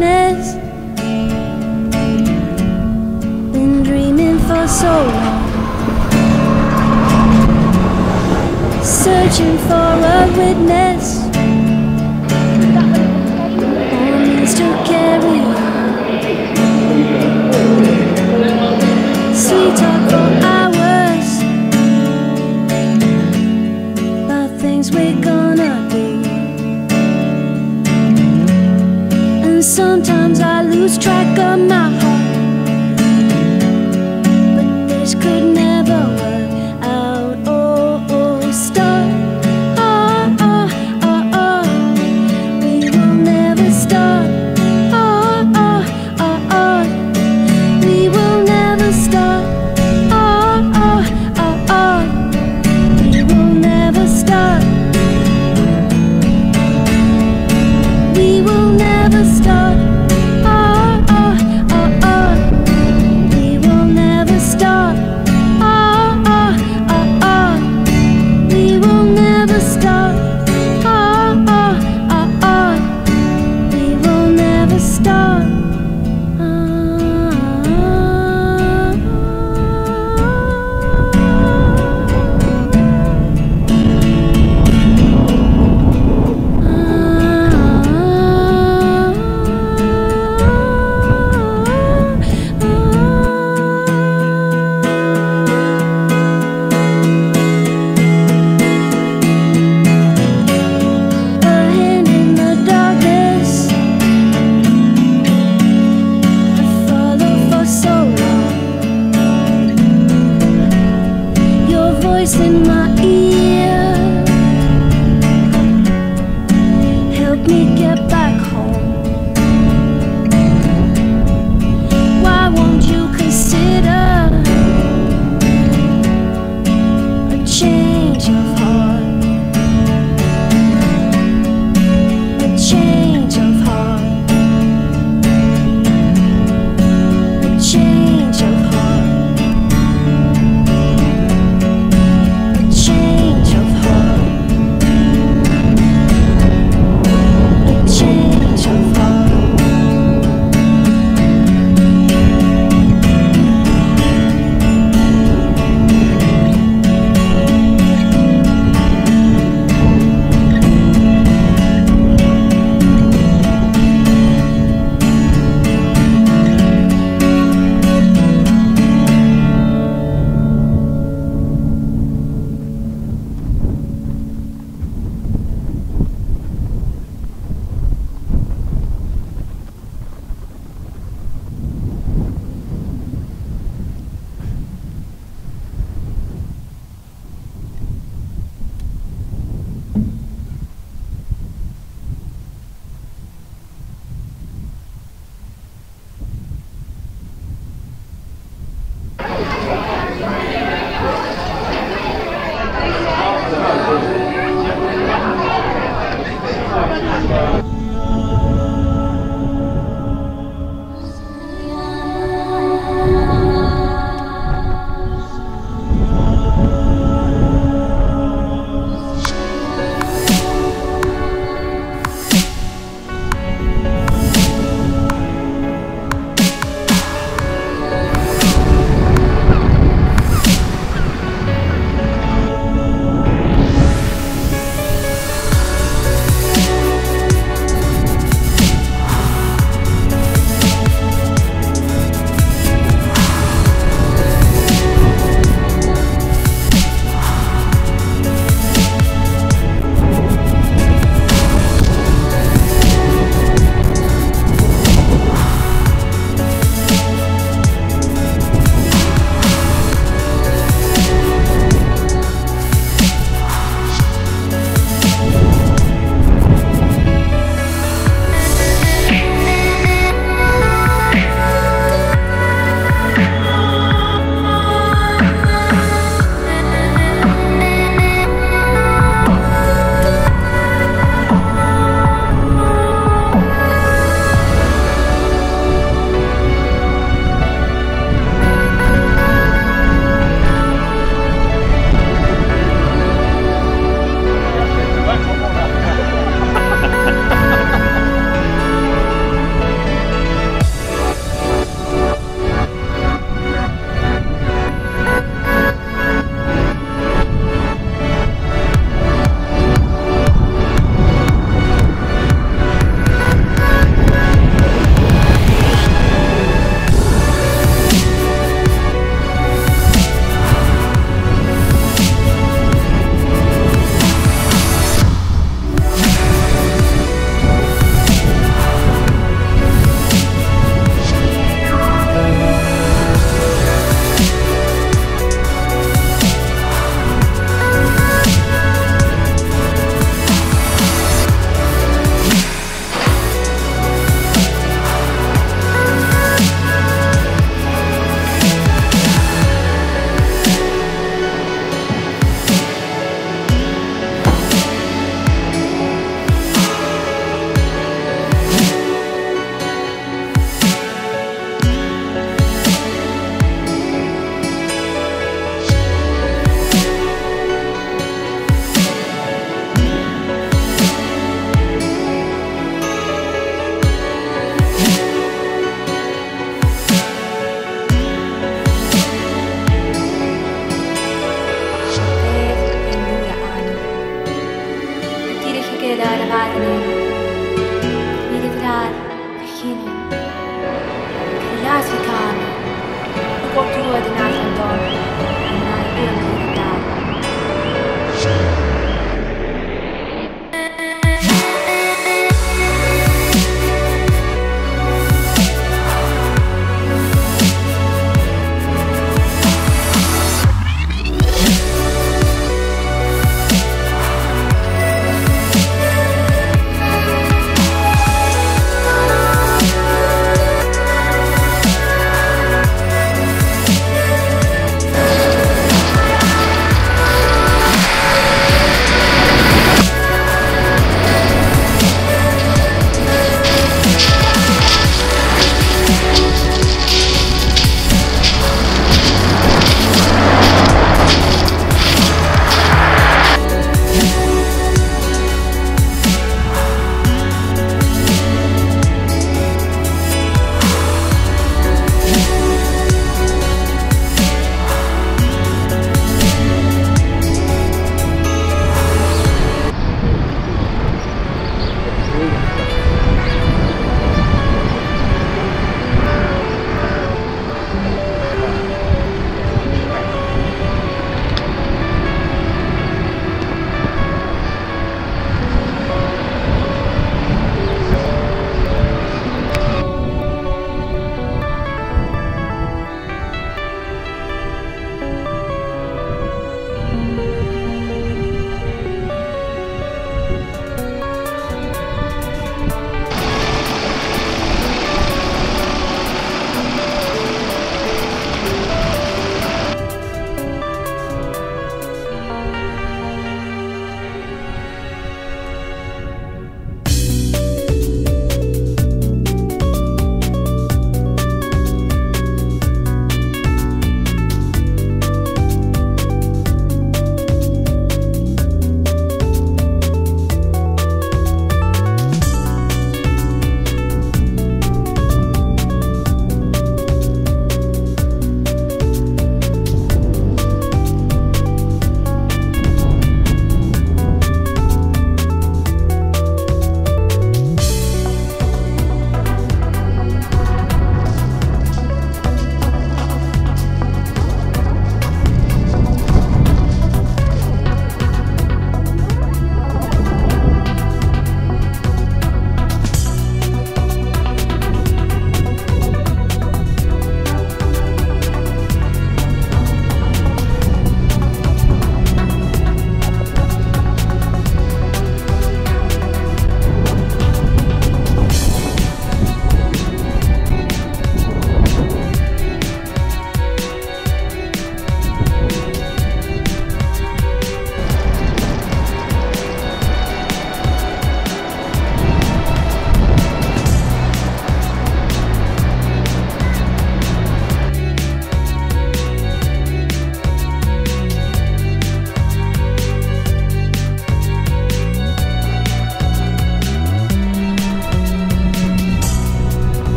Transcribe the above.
darkness. Been dreaming for so long. Searching for a witness.